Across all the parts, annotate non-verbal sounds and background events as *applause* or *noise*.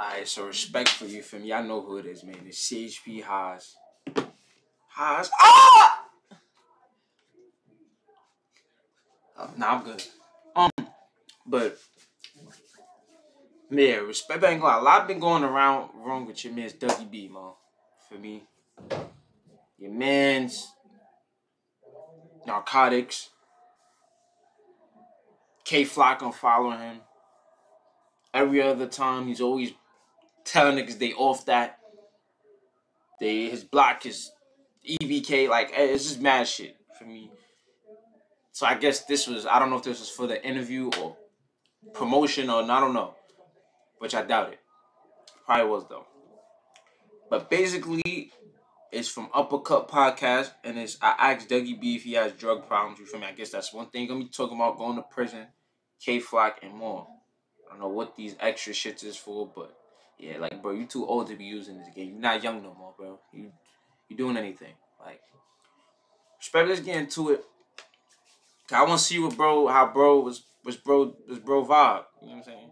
Alright, so respect for you for me. I know who it is, man. It's CHP Haas. Haas. Ah! Uh, nah, I'm good. Um, but yeah, respect. I ain't gonna. A lot been going around wrong with your man's Dougie B, man. For me, your man's narcotics. Kay Flock on following him. Every other time, he's always telling niggas they off that. They his block is EBK. Like eh, it's just mad shit for me. So I guess this was I don't know if this was for the interview or promotion or I don't know, which I doubt it. Probably was though. But basically, it's from Uppercut Podcast, and it's I asked Dougie B if he has drug problems. You feel me? I guess that's one thing. Gonna be talking about going to prison, Kay Flock, and more. I don't know what these extra shits is for, but yeah, like bro, you too old to be using this game. You're not young no more, bro. You you doing anything? Like, respect. Let's get into it. I want to see what bro, how bro was was bro was bro vibe. You know what I'm saying?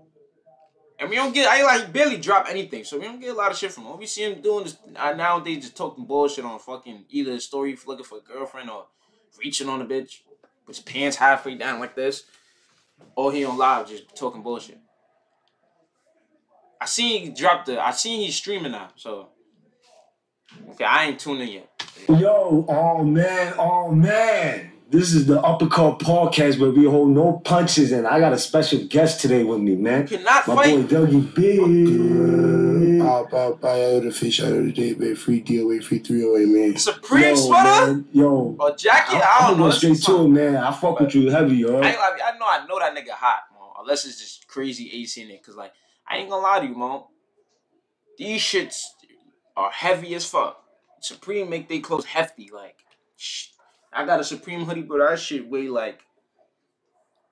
And we don't get, I like barely drop anything, so we don't get a lot of shit from him. We see him doing is uh, nowadays just talking bullshit on fucking either story looking for a girlfriend or reaching on a bitch with his pants halfway down like this, or he on live just talking bullshit. I seen he dropped the, I seen he's streaming now, so okay, I ain't tuning yet. Yo, oh man, oh man. This is the Uppercut Podcast where we hold no punches, and I got a special guest today with me, man. You cannot My fight. boy Dougie B. Bow, bow, bow, yo, the fish out of the day, man. Free DOA, free 308, man. Supreme Yo, sweater man, yo. or jacket? I, I I'm don't know. going straight It's to it, man. I fuck with you heavy, yo. I ain't I know I know that nigga hot, man. Unless it's just crazy AC in it, cause like I ain't gonna lie to you, man. These shits are heavy as fuck. Supreme make they clothes hefty, like. Sh- I got a Supreme hoodie, but that shit weigh like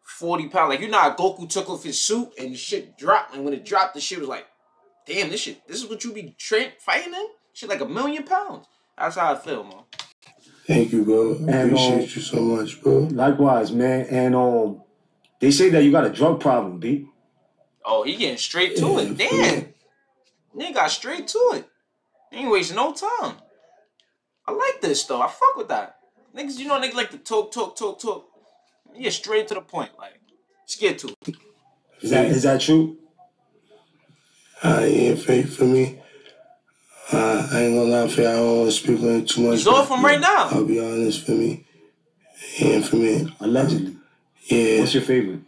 forty pounds. Like you know how Goku took off his suit and the shit dropped, and when it dropped, the shit was like, damn, this shit, this is what you be train fighting in? Shit like a million pounds. That's how I feel, man. Thank you, bro. And, Appreciate um, you so much, bro. Likewise, man. And um, they say that you got a drug problem, B. Oh, he getting straight to it. Yeah, Damn. Nigga got straight to it. He ain't wasting no time. I like this though. I fuck with that. Niggas, you know niggas like to talk, talk, talk, talk. Yeah, straight to the point. Like, let's get to it. Is that is that true? I ain't fake for me. Uh, I ain't gonna lie for you. I don't want to speak on it too much. He's off him right now. I'll be honest for me. And for me, Allegedly. yeah, What's your favorite?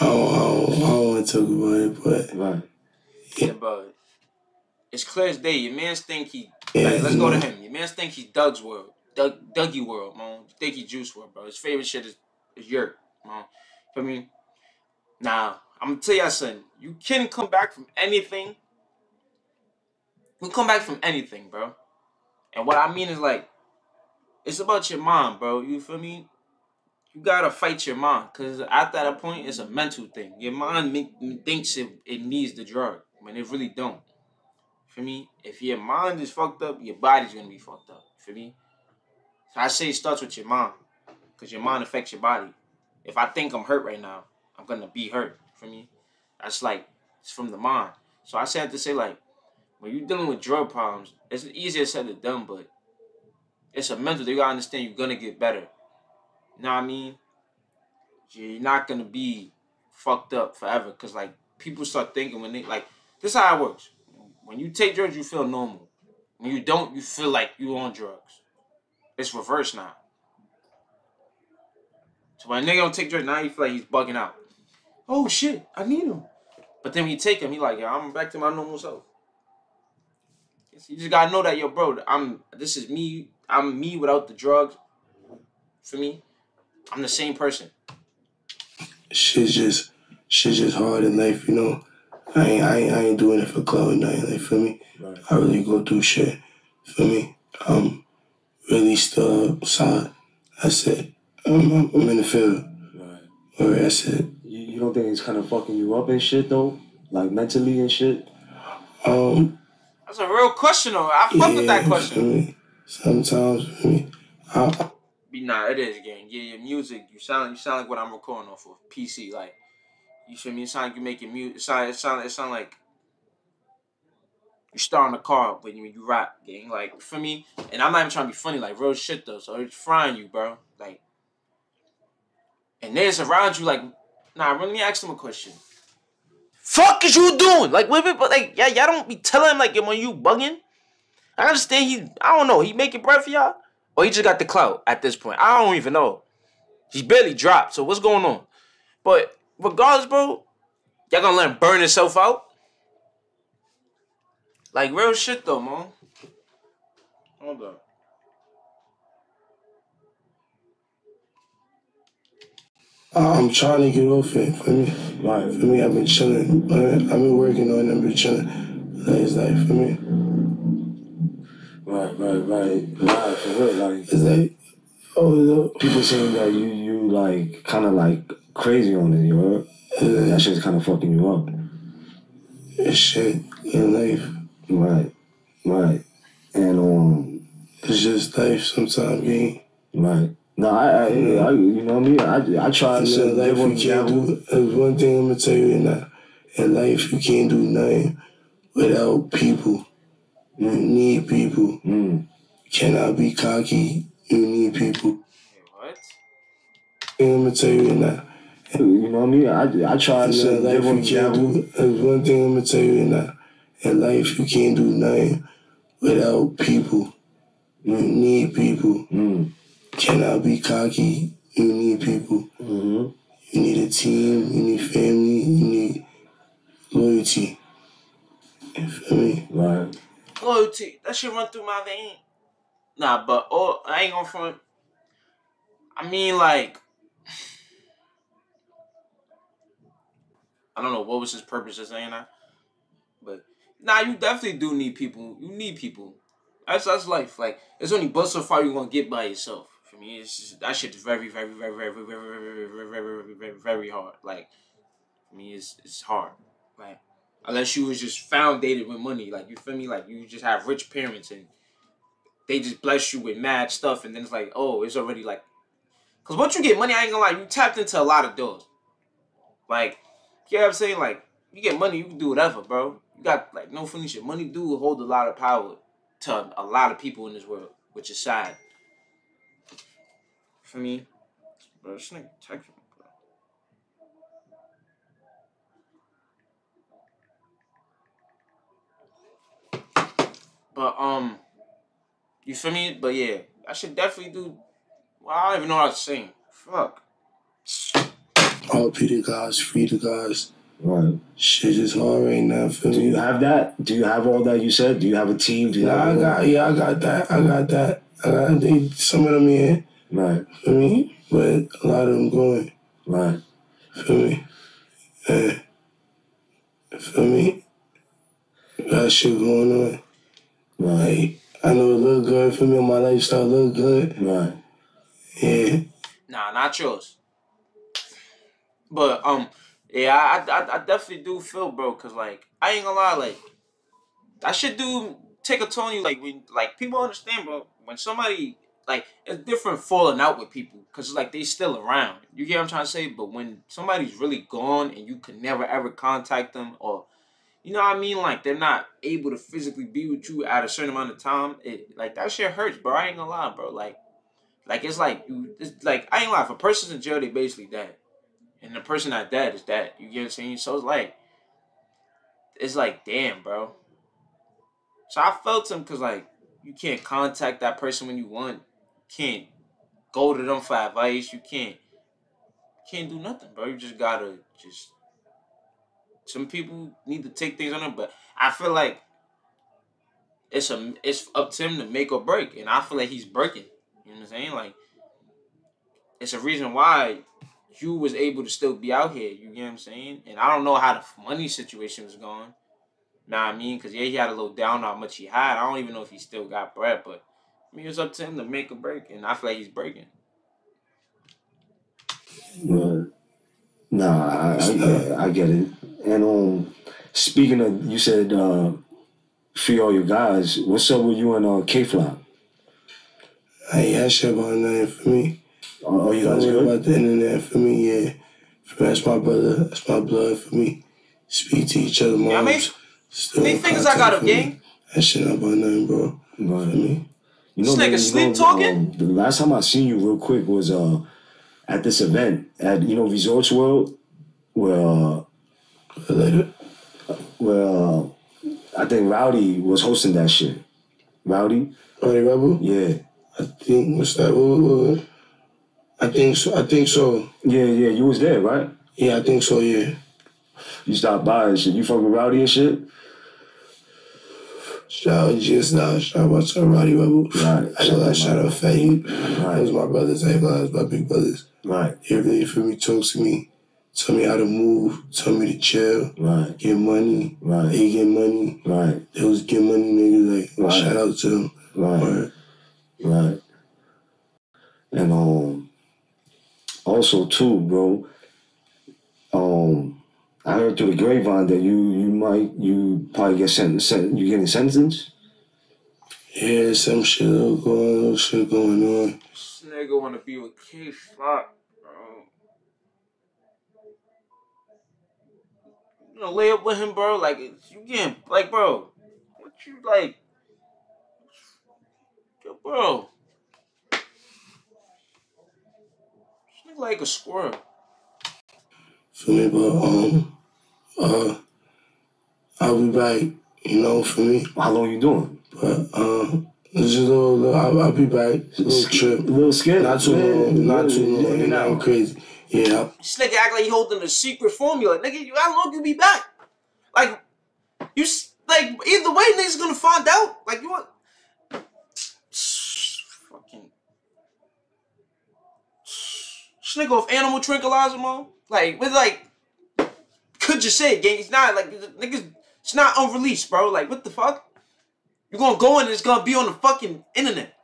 I don't, I don't, I don't want to talk about it, but Right. Yeah, bro. It's clear as day. Your man's think he. Yeah, like, let's go to him. Your man's think he's Doug's world. Doug, Dougie world, man. You think he Juice WRLD, bro. His favorite shit is, is Yerk, man. I mean, now, I'm gonna tell y'all something. You can come back from anything. You can come back from anything, bro. And what I mean is like, it's about your mom, bro. You feel me? You gotta fight your mind, cause at that point, it's a mental thing. Your mind make, thinks it, it needs the drug, when it really don't. For me, if your mind is fucked up, your body's gonna be fucked up. For me, so I say it starts with your mind, cause your mind affects your body. If I think I'm hurt right now, I'm gonna be hurt. For me, that's like it's from the mind. So I said to say like, when you're dealing with drug problems, it's easier said than done, but it's a mental. You gotta understand you're gonna get better. You know what I mean? You're not gonna be fucked up forever, cause like people start thinking when they like this is how it works. When you take drugs, you feel normal. When you don't, you feel like you on drugs. It's reverse now. So when a nigga don't take drugs, now you feel like he's bugging out. Oh shit, I need him. But then when you take him, he like, yeah, I'm back to my normal self. You just gotta know that, yo, bro, I'm this is me. I'm me without the drugs. For me, I'm the same person. shit's just, shit's just hard in life, you know. I ain't, I ain't, I ain't doing it for clout or nothing, like, feel me? Right. I really go through shit, feel me? I'm really still outside. That's it. I'm, I'm, I'm in the field. Right. Or that's it. You, you don't think it's kind of fucking you up and shit though, like mentally and shit. Um, That's a real question, though. I fuck with that feel question. me? Sometimes, feel me? I, Be nah, it is gang. Yeah, your music. You sound you sound like what I'm recording off of PC. Like you feel me? It sound like you making music. It sound it sound it sound like you start in the car when you you rap, gang. Like for me, and I'm not even trying to be funny, like real shit though. So it's frying you, bro. Like, and there's around you, like, nah. Let me ask them a question. Fuck is you doing? Like, with it, but like, yeah, y'all don't be telling him like, when you bugging. I understand he, I don't know, he making bread for y'all, or he just got the clout at this point. I don't even know. He barely dropped. So what's going on? But regardless, bro, y'all gonna let him burn himself out? Like real shit though, man. Hold up. I'm trying to get off it. For me, like for me, I've been chilling. I've been working on it. I've been chilling. Like, it's like for me. Right, right, right, right. For real, like It's like oh no. people saying that you you like kind of like crazy on it. You heard? That shit's kind of fucking you up. It's shit in life. Right, right, and um, It's just life sometimes, gang. right. No, I, I, I you know me. I, I try In to life, live you can't do. There's one thing I'm gonna tell you in that. In life, you can't do nothing without people. You need people. Mm, cannot be cocky. You need people. What? I'm gonna tell you in that. you know me. I, I try to In life, live on you can't do. There's one thing I'm gonna tell you in that. In life, you can't do nothing without people. You need people. Mm, cannot be cocky. You need people. mm-hmm. You need a team. You need family. You need loyalty. You feel me? Right. Loyalty. That shit run through my vein. Nah, but oh, I ain't gonna front. I mean, like, I don't know what was his purpose of saying that, but nah, you definitely do need people. You need people. That's that's life. Like, it's only but so far you gonna get by yourself. For me, it's just, that shit is very, very, very, very, very, very, very, very, very, very, very, very hard. Like, for me, it's it's hard. Like, unless you was just foundated with money, like you feel me, like you just have rich parents and they just bless you with mad stuff, and then it's like, oh, it's already like, cause once you get money, I ain't gonna lie, you tapped into a lot of doors. Like, you know what I'm saying? Like, you get money, you can do whatever, bro. You got like no funny. Money do hold a lot of power to a lot of people in this world, which is sad. For me, bro, this nigga texting. But um, you feel me? But yeah, I should definitely do. Well, I don't even know how to sing. Fuck. All P the guys, free the guys. Right. Shit is hard right now. Feel Do you have that? Do you have all that you said? Do you have a team? Do you Nah, I have got yeah, I got that. I got that. I got they, some of them in. right, Feel me? But a lot of them going. right. Feel me? Yeah. Feel me? Got shit going on. Right, Like, I know it look good for me. My lifestyle look good. right. Yeah. Nah, not yours. But um, yeah, I I, I definitely do feel, bro, cause like I ain't gonna lie, like I should do take a toll on you, like when like people understand, bro. When somebody like it's different falling out with people, cause like they still around. You get what I'm trying to say? But when somebody's really gone and you can never ever contact them, or you know what I mean, like they're not able to physically be with you at a certain amount of time, it like that shit hurts, bro. I ain't gonna lie, bro. Like. Like it's like it's like I ain't lie. If a person's in jail, they basically dead, and the person that dead is dead. You get what I'm saying? So it's like, it's like damn, bro. So I felt him because like you can't contact that person when you want. You can't go to them for advice. You can't can't do nothing, bro. You just gotta just. Some people need to take things on them, but I feel like it's a it's up to him to make or break, and I feel like he's breaking. You know what I'm saying? Like, it's a reason why you was able to still be out here. You get what I'm saying? And I don't know how the money situation was going. What I mean? Because, yeah, he had a little down how much he had. I don't even know if he still got bread, but I mean, it's up to him to make a break, and I feel like he's breaking. Right. Nah, I, I. I get it. And um, speaking of, you said uh, free all your guys. What's up with you and uh, Kay Flock? I ain't had shit about nothing for me. Are, are you guys good? about the internet for me, yeah. For me, That's my brother. That's my blood for me. Speak to each other, Yeah, I moms. mean, Still How many in fingers I got contact up, gang? That shit not about nothing, bro. Right. For me. You This nigga man, sleep talking? um, the last time I seen you real quick was uh at this event at you know Resorts World where uh, *laughs* Uh, I think Rowdy was hosting that shit. Rowdy? Roddy Rebel? Yeah. I think what's that? What? I think so. I think so. Yeah, yeah, you was there, right? Yeah, I think so. Yeah. You stopped by and shit. You fuck with Rowdy and shit? Shout out just now. Shout out to Rowdy Rebel. Right. Shout out, shout out Fahim. Right. Those my brothers. Everybody's my big brothers. Right, Everything for me talks to me. Tell me how to move. Tell me to chill. right, Get money. Right. They get money. right, They was get money, niggas. Like Right. shout out to them. right. Word. Right. And um also too, bro, um I heard through the grapevine that you you might you probably get sent, sent you getting sentenced. Yeah, some shit going on. Little shit going on. This nigga wanna be with Kay Flock, bro. You know, lay up with him, bro. Like you getting like, bro. What you like? Yo, bro. This nigga like a squirrel. For me, but um, uh, I'll be back. You know, for me. How long you doing? But um, just a little, little I'll, I'll be back. A little trip. little scared. Not too long. Not too long. In and Nothing out. crazy. Yeah. This nigga act like he holding a secret formula. Nigga, you how long you be back? Like, you like either way, niggas gonna find out. Like you want fucking this nigga off animal tranquilizer, man. Like with like, could you say gang? It's not like niggas. It's not unreleased, bro. Like what the fuck? You're gonna go in and it's gonna be on the fucking internet,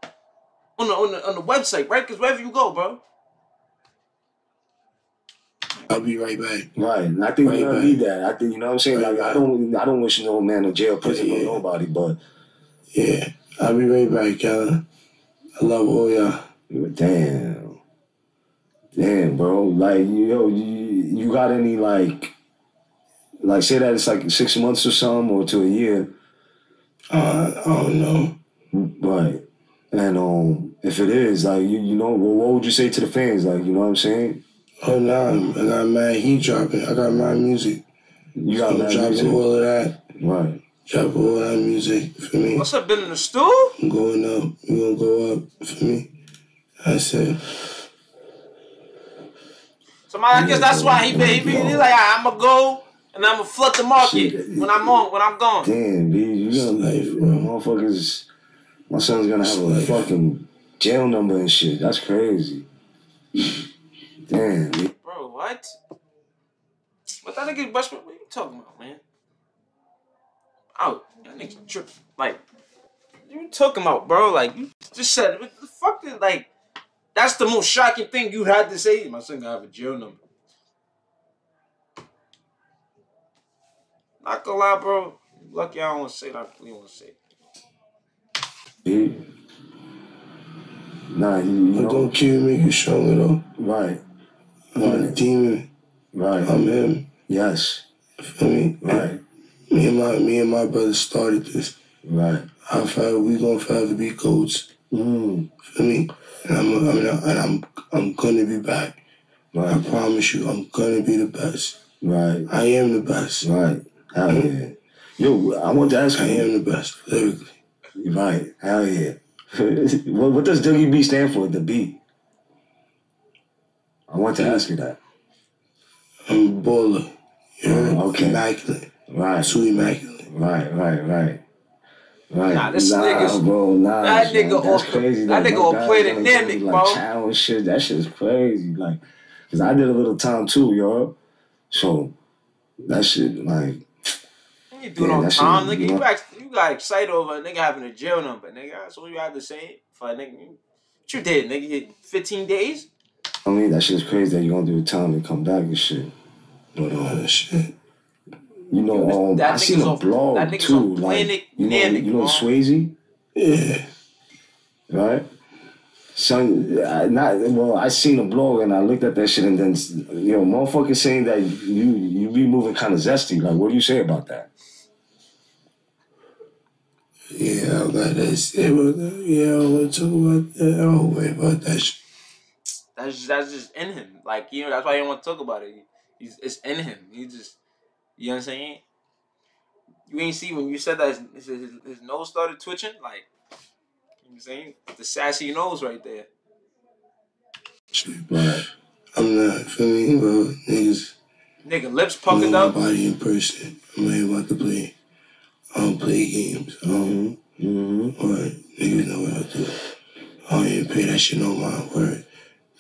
on the on the on the website, right? Because wherever you go, bro. I'll be right back. Right. And I think Right, we don't need that. I think you know what I'm saying? Right, Like I don't I don't wish no man to jail, prison, Yeah, or yeah. nobody, but Yeah. I'll be right back, y'all. I love all y'all. damn. Damn, bro. Like you know, you, you got any like like say that it's like six months or something or to a year. Uh, I don't know. Right. And um, if it is, like you, you know, well, what would you say to the fans? Like, you know what I'm saying? Oh, nah. I got mad heat dropping. I got my music. You got I'm that dropping music. all of that. Right. Drop all that music for me. What's up? Been in the stool? I'm going up. We gonna go up for me. That's it. Somebody, I guess that's why he been. He been he like, I'm gonna go and I'm gonna flood the market Shit. when I'm on, when I'm gone. Damn, B, you gonna Life, you bro. motherfuckers. My son's gonna have a Life. fucking jail number and shit. That's crazy. Damn, Bro, what? What that nigga Westbrook? What you talking about, man? Out, that nigga tripping. Like, you talking about, bro? Like, you just said, what the fuck is like? That's the most shocking thing you had to say. My son gonna have a jail number. Not gonna lie, bro. Lucky I don't want to say that. I really want to say. it. B. Nah, you, you But know, don't kill me, make you stronger though. right, I'm a Right. demon. right, I'm him. yes, Feel me? right, Me and my me and my brother started this. right. I forever we gonna forever be coach. Mm, Feel me? And I'm I mean, and I'm I'm gonna be back. Right. I promise you, I'm gonna be the best. right, I am the best. right. Hell yeah. Yo, I want to ask I you. am the best, lyrically. Right. Hell yeah. *laughs* what, what does WB stand for? The B. I want to ask you that. I'm a baller. You know? Oh, okay. Immaculate. Right. Too immaculate. Right. Right. Right. Right. Nah, this nigga's- bro. Nah, that man, nigga that's off- crazy. that Like, nigga my will guys play the gonna dynamic, do, bro. Like challenge shit. That shit's crazy. Like, cause I did a little time too, y'all. So that shit, like, You do it Yeah, on that shit- time, nigga. you You, know- act, you got excited over a nigga having a jail number, nigga. That's all you had to say for a nigga. What you did, nigga? You hit 15 days? I mean, that shit's crazy that you're gonna do the time and come back and shit. But All um, that shit. You know, um, That I seen a on- blog that nigga's too. on Like, you know, Namek, you know. Swayze, Yeah. right? Son, I, not well. I seen a blog and I looked at that shit and then you know, motherfuckers saying that you you be moving kind of zesty. Like, what do you say about that? Yeah, I'm glad they said about that. Yeah, I want to talk about that. I don't worry about that shit. That's just, that's just in him. Like you know, that's why he don't want to talk about it. He's it's in him. He just you know what I'm saying. You ain't see when you said that his, his, his nose started twitching. Like you know what I'm saying, the sassy nose right there. Right. I'm not, feel me, bro? Niggas Nigga, lips know puckered my up. body in person. I'm not about to play. I don't play games. I don't, Mm-hmm. Alright, niggas know what I do. I don't even pay that shit no mind. Word.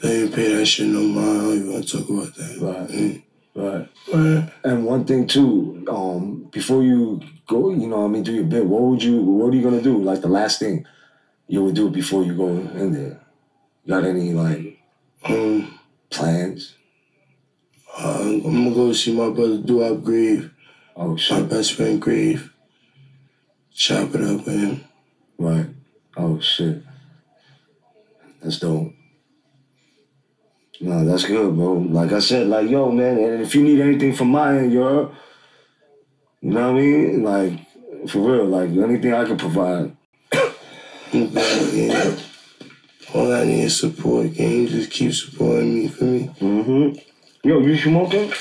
I don't pay that shit no mind. I don't even want to talk about that. Right. Mm. Right. Word. And one thing too, um, before you go, you know, what I mean, do your bit. What would you? What are you gonna do? Like the last thing you would do before you go in there. You got any like Um, plans? uh, I'm gonna go see my brother do up grave. Oh My best friend grave. Chop it up with him. Right. Oh shit. That's dope. No, that's good, bro. Like I said, like yo, man, and if you need anything from my end, you're, you know what I mean? Like for real, like anything I can provide. Yeah. *coughs* All I need is support. Can you just keep supporting me for me? Mm-hmm. Yo, you smoking?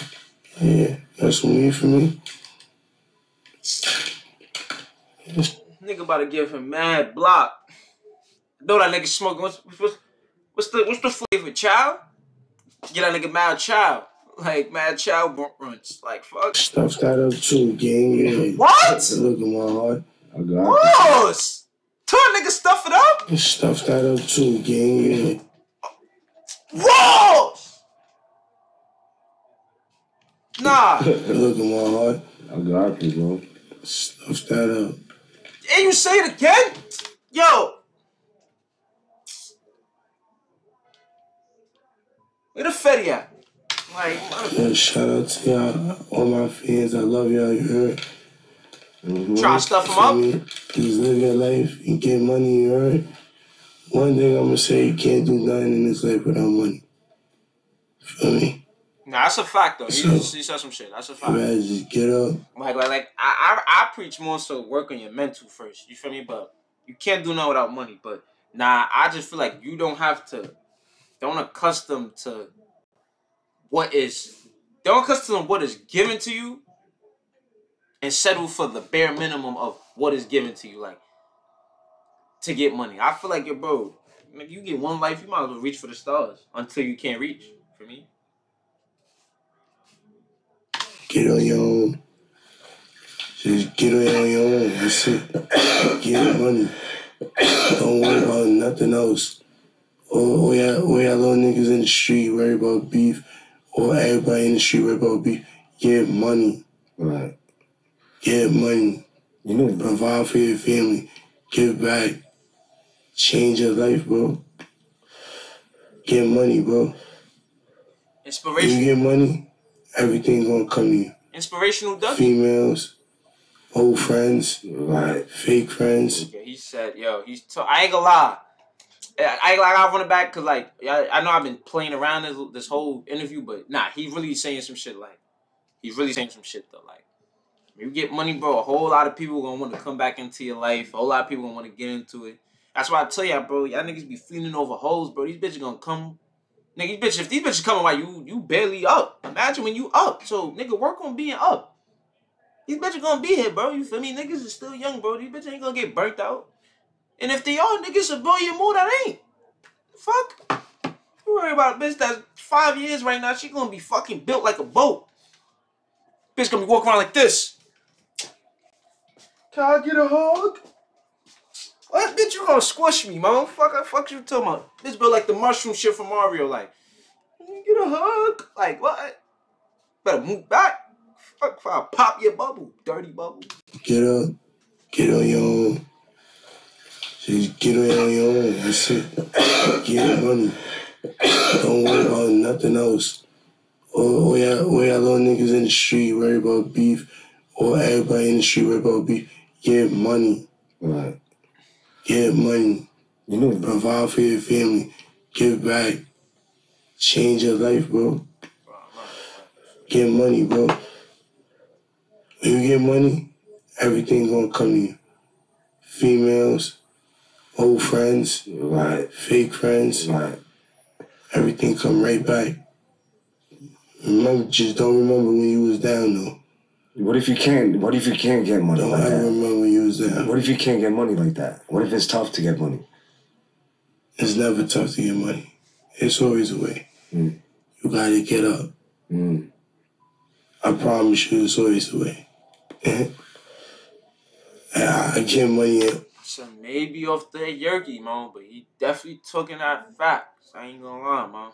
Yeah. Got some weed for me? Nigga about to give him mad block. Know that nigga smoking. What's what's what's the what's the flavor? Chow? Get that nigga mad chow. Like mad chow brunch. Like fuck. Stuff that up too, gang. Yeah. What? Look at my heart. I got it. Gross. Tell nigga stuff it up. Stuff that up too, gang. Yeah. Gross. Nah. *laughs* Look at my heart. I got you, bro. Stuff that up. and you say it again? Yo. Where the Fetty at? Like. Yeah, shout out to y'all, all my fans. I love y'all. You heard? Mm-hmm. try to stuff Feel up. me? Just live your life. You get money. You heard? One thing I'm gonna say: you can't do nothing in this life without money. Feel me? Nah, that's a fact though. He, So- just, he said some shit. That's a fact. better just get up. Like, like, like I, I, I preach more so work on your mental first. You feel me? But you can't do nothing without money. But nah, I just feel like you don't have to. Don't accustom to what is. Don't accustom to what is given to you. And settle for the bare minimum of what is given to you, like to get money. I feel like yo, bro. If you get one life, you might as well reach for the stars until you can't reach. For me, Get on your own. Just get on your own. That's it. Get money. Don't worry about nothing else. Or, or, y'all, or y'all little niggas in the street worry about beef. Or everybody in the street worry about beef. Get money. Right. Get money. You know, Provide for your family. Give back. Change your life, bro. Get money, bro. When inspiration, you get money, everything gonna come to you. inspirational Dougie. Females, old friends, right. fake friends. Yeah, he said, "Yo, he's." T- I ain't gonna lie. I like I run it back because like I, I know I've been playing around this this whole interview, but nah, he's really saying some shit. Like he's really saying some shit though. Like you get money, bro, a whole lot of people gonna want to come back into your life. A whole lot of people gonna want to get into it. That's why I tell y'all, bro, y'all niggas be feeling over hoes, bro. These bitches gonna come. Nigga, these bitches, if these bitches coming while you you barely up, imagine when you up. So nigga, work on being up. These bitches gonna be here, bro. You feel me? Niggas is still young, bro. These bitches ain't gonna get burnt out. And if they are, niggas will blow your mood. That ain't. Fuck. You worry about a bitch that's five years right now. She gonna be fucking built like a boat. Bitch gonna be walking around like this. Can I get a hug? What bitch you gonna squish me, man? Fuck, fuck you talking about? Bitch built like the mushroom shit from Mario. Like, you get a hug? Like what? Better move back. Fuck, I pop your bubble, dirty bubble. Get up, get on your own. Just get on your own. That's it. Get money. Don't worry about nothing else. Or, or, y'all, or y'all little niggas in the street worry about beef. Or everybody in the street worry about beef. Get money. Right. Get money. You know, Provide for your family. Give back. Change your life, bro. Get money, bro. When you get money, everything gonna come to you. females, old friends, Right. fake friends, Right. everything come right back. Remember, just don't remember when you was down though. What if you can't? What if you can't get money Don't like that? remember when you was down. What if you can't get money like that? What if it's tough to get money? It's never tough to get money. It's always a way. Mm. You gotta get up. Mm. I promise you, it's always a way. *laughs* I get money. So maybe off the Yerky, man, but he definitely talking that facts. I ain't gonna lie, man.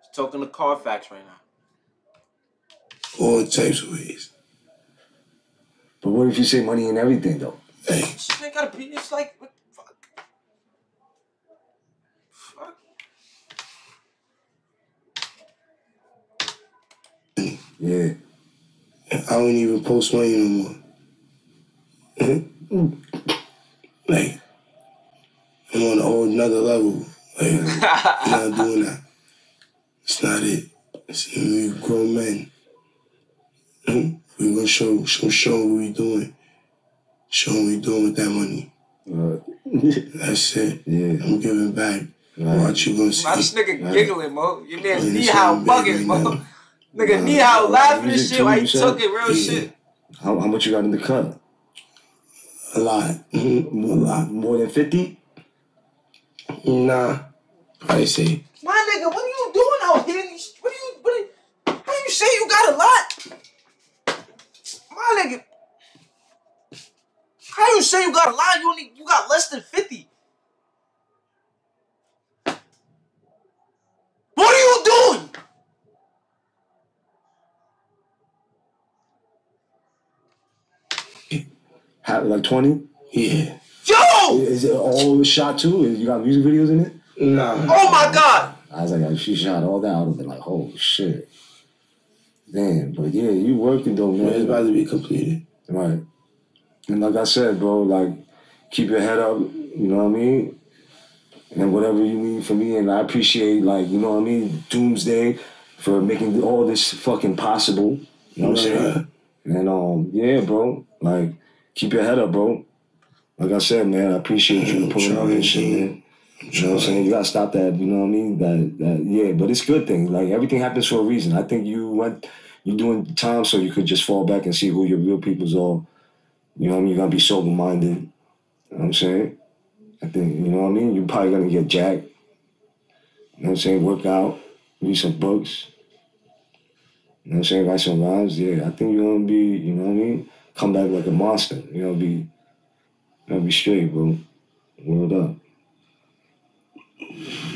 He's talking the car facts right now. all types of ways. But what if you say money and everything though? Hey, This ain't gotta be. It's like what the fuck. Fuck. Yeah. I don't even post money no more. Hmm? Like, I'm on a whole nother level. Like, I'm not *laughs* doing that. It's not it. It's, we grown men. we gonna show, show, show what we doing. Show what we doing with that money. Uh, That's it. yeah. I'm giving back. Right. Watch you gonna Why this see. nigga giggling, mo? Your man Yeah, knee how something bugging, big mo. Nigga Nah, knee how nah, laughing and music shit too, while you he took it real Yeah. shit. How, how much you got in the cut? A lot. A lot. More than fifty? Nah. I say, My nigga, what are you doing out here? What are you, what are you, how you say you got a lot? My nigga, how you say you got a lot? You only, you got less than 50. What are you doing? How, like twenty? yeah. Yo! Is it all shot too? You got music videos in it? Nah. Oh my God! I was like, if she shot all that, I would have been like, oh shit. Damn, but yeah, you working though, man. It's about to be completed. Right. And like I said, bro, like keep your head up, you know what I mean? And whatever you need from me, and I appreciate like, you know what I mean, Doomsday for making all this fucking possible. You know what I'm saying? And um, yeah, bro, like keep your head up, bro. Like I said, man, I appreciate you I'm pulling up and shit, man. You know what I'm saying? You gotta stop that, you know what I mean? That that yeah, but it's good thing. Like everything happens for a reason. I think you went you're doing time so you could just fall back and see who your real peoples are. You know what I mean? You're gonna be sober minded. You know what I'm saying? I think, you know what I mean? You're probably gonna get jacked. You know what I'm saying? Work out, read some books. You know what I'm saying? Write some rhymes. Yeah, I think you're gonna be, you know what I mean? Come back like a monster. You know, be, you're gonna be straight, bro. World up.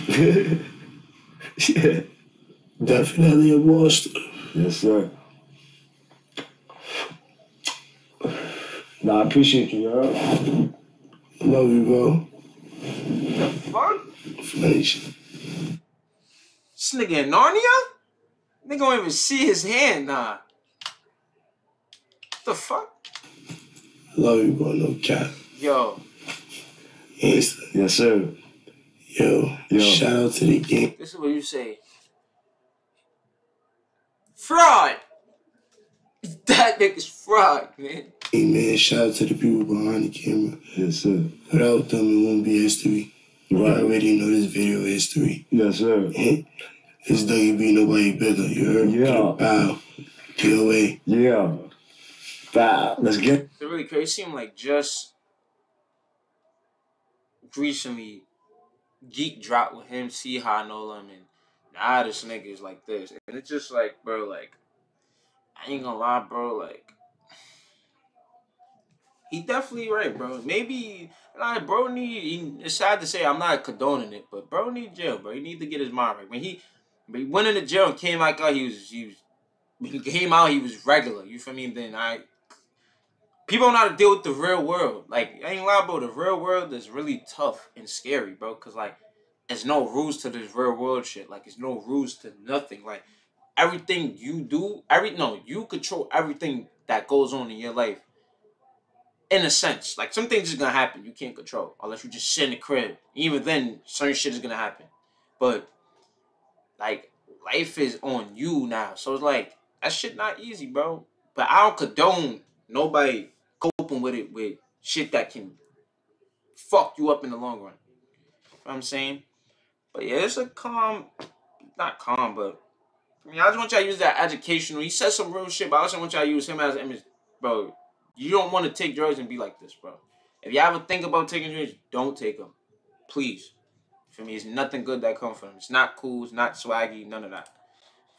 *laughs* yeah. Definitely a monster. Yes, sir. Nah, I appreciate you, yo. Love you, bro. Fuck? Inflation. This nigga in Narnia? Nigga don't even see his hand, nah. the fuck? Love you, bro. No cap. Yo, Yes, Yes, sir. yo, Yo. shout out to the game. this is what you say. Fraud! That nigga's fraud, man. Hey, man, shout out to the people behind the camera. Yes, sir. Without them, it won't be history. You Right. already know this video history. Yes, sir. It's Dougie B, nobody bigger. You heard? Yeah. Bow. POA. Yeah. Bah, let's get It's really crazy. Seemed like just recently Geek dropped with him, see how I know him, and now this nigga is like this. And it's just like, bro, like, I ain't gonna lie, bro, like, he definitely right, bro. Maybe, like, bro need, it's sad to say I'm not condoning it, but bro need jail, bro. He need to get his mind right. When he, when he went into jail and came out, he was, he was, when he came out, he was regular. You feel me? Then I, people don't know how to deal with the real world. Like, I ain't lie, bro. The real world is really tough and scary, bro. Cause like, there's no rules to this real world shit. Like, there's no rules to nothing. Like, everything you do, every no, you control everything that goes on in your life. In a sense, like some things is gonna happen you can't control unless you just sit in the crib. Even then, certain shit is gonna happen. But like, life is on you now, so it's like that shit not easy, bro. But I don't condone nobody coping with it with shit that can fuck you up in the long run. You know I'm saying? But yeah, it's a calm, not calm, but I mean, I just want y'all to use that educational. He said some real shit, but I also want y'all to use him as an image, bro. You don't want to take drugs and be like this, bro. If you ever think about taking drugs, don't take them, please. For me, it's nothing good that comes from them. It's not cool. It's not swaggy. None of that.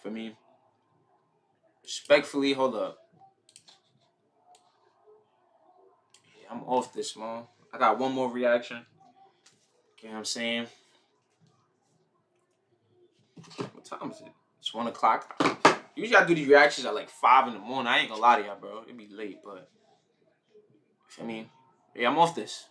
For me, respectfully, hold up. Yeah, I'm off this, man. I got one more reaction. You know what I'm saying? What time is it? It's one o'clock. Usually I do these reactions at like five in the morning. I ain't gonna lie to y'all, bro. It'd be late, but I mean, yeah, I'm off this.